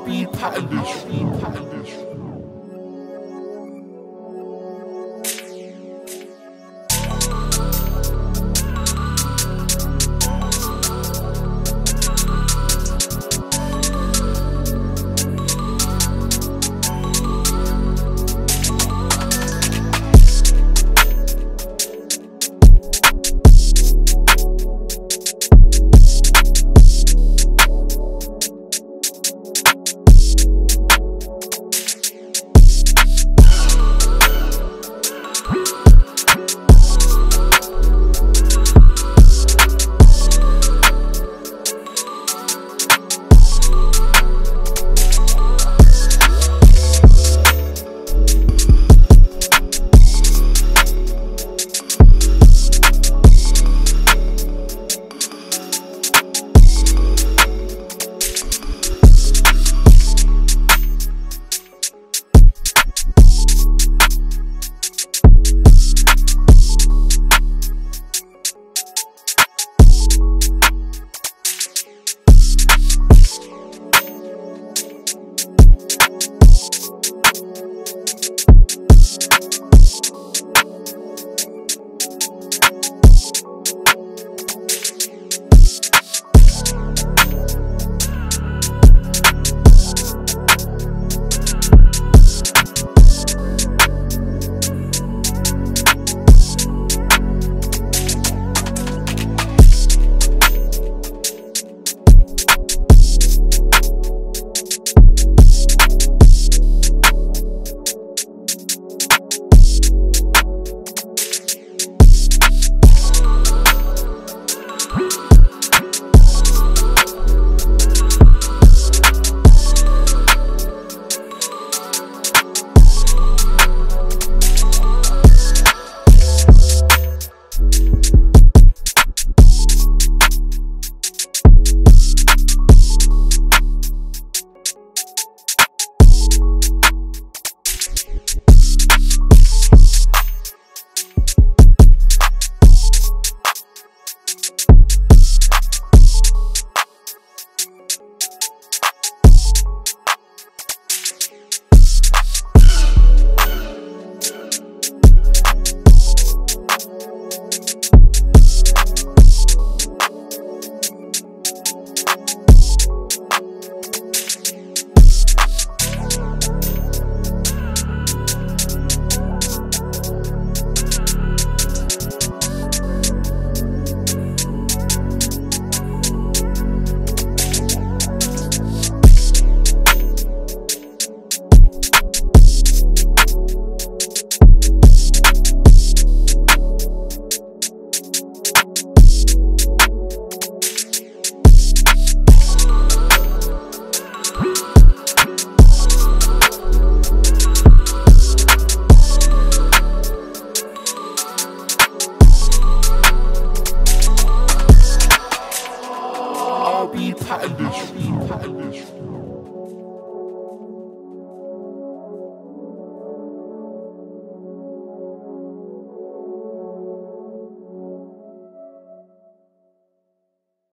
I'll be patting be this.